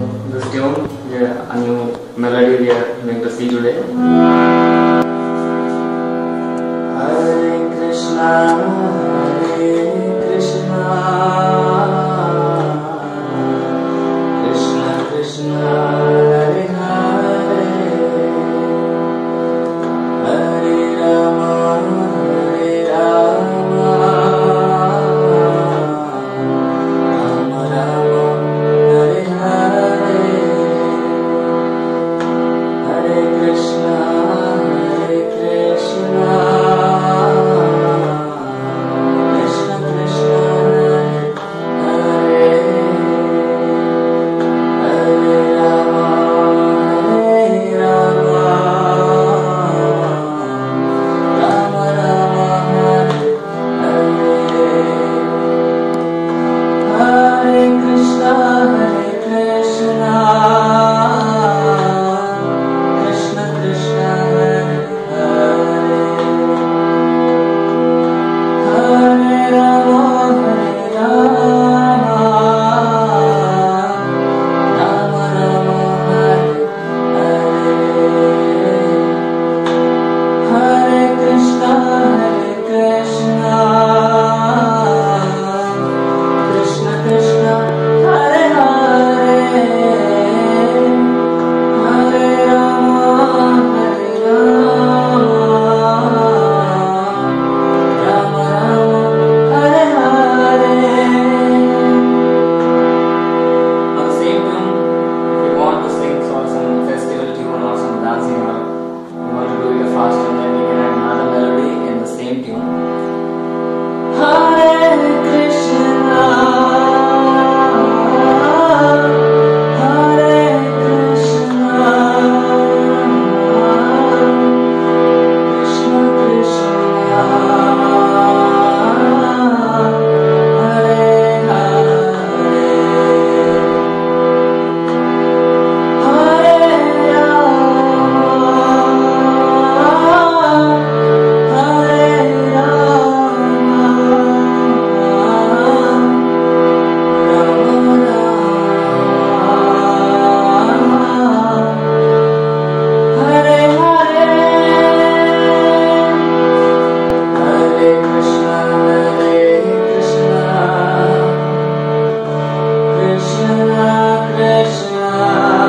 This tune, yeah, a new melody we are going to see today. Hare Krishna, Hare Krishna, Krishna Krishna. Amen.